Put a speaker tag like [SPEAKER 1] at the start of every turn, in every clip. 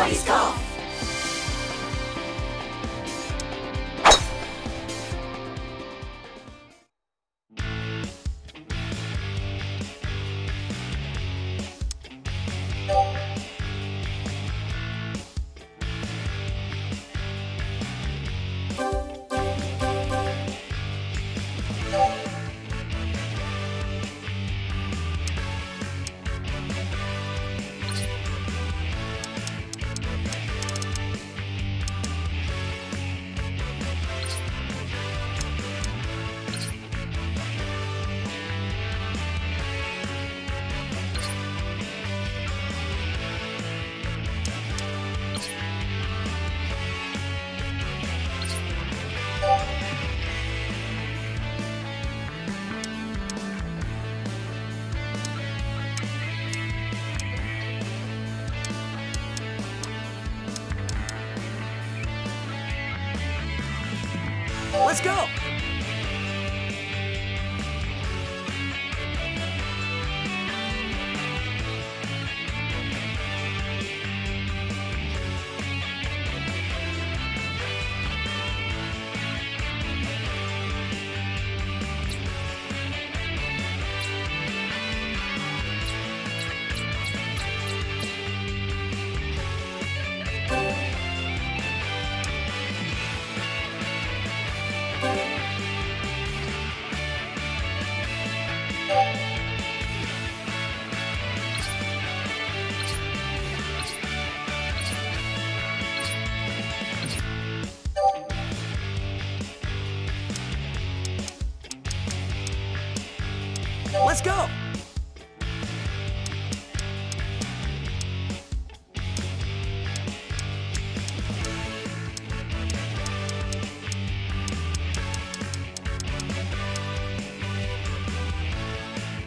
[SPEAKER 1] Everybody's golf.
[SPEAKER 2] Let's go! Let's go!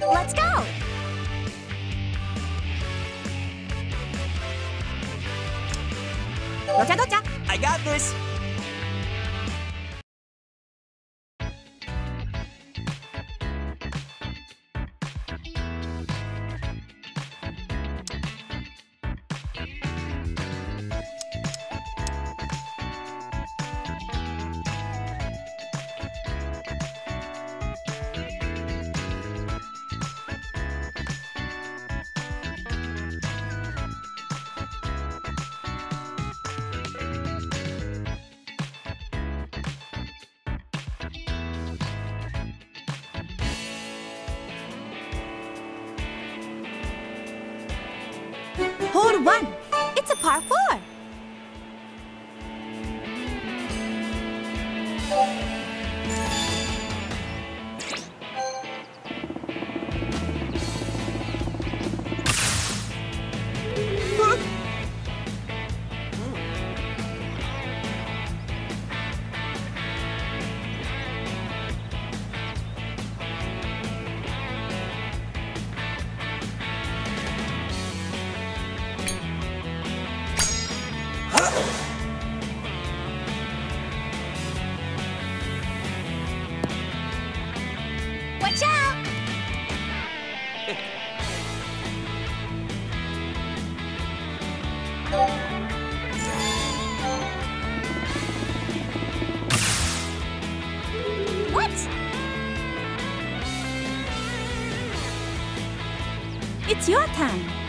[SPEAKER 1] Let's go! Gotcha, gotcha!
[SPEAKER 2] I got this!
[SPEAKER 1] One. It's a par four. It's your turn.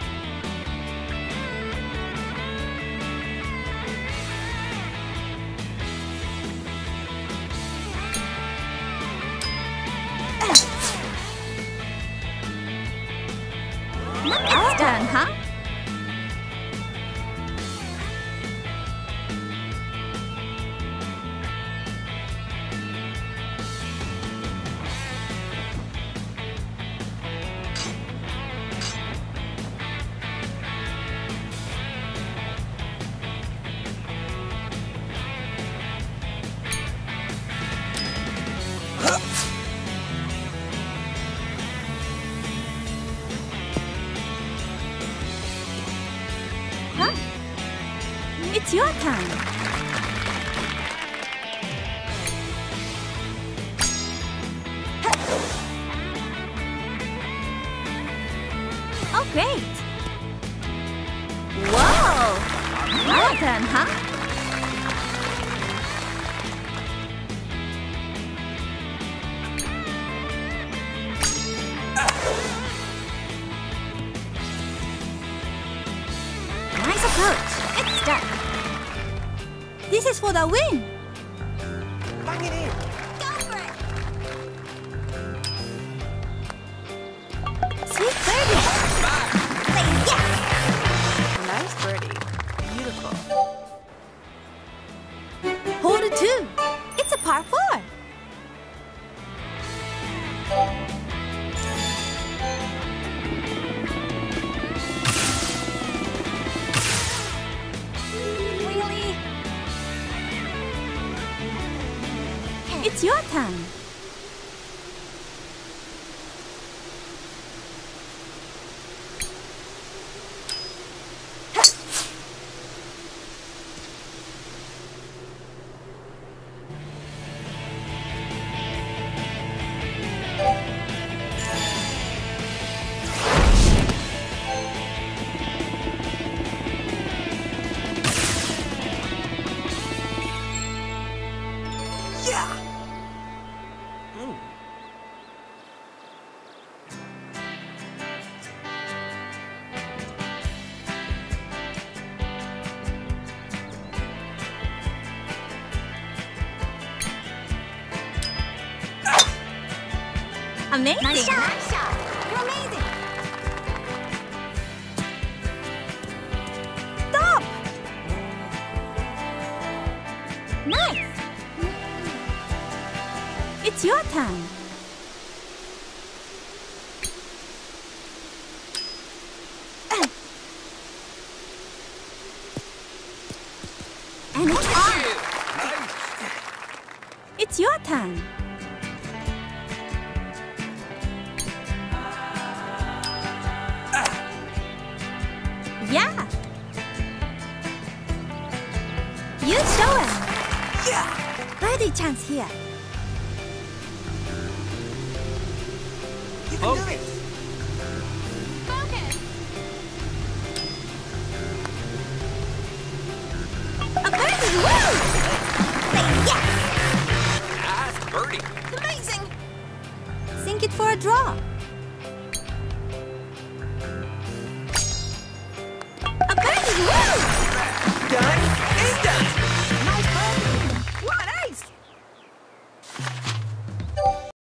[SPEAKER 1] It's your turn. Oh, great. Whoa! Turn, huh? This is for the win. It's your turn. Amazing. Nice shot. Nice shot. You're amazing. Stop. Nice. It's your turn. And it's on. It's your turn. Birdie here.
[SPEAKER 2] You can oh. do it.
[SPEAKER 1] Focus. A birdie! Woo! Say yes!
[SPEAKER 2] Nice birdie.
[SPEAKER 1] Amazing! Sink it for a draw.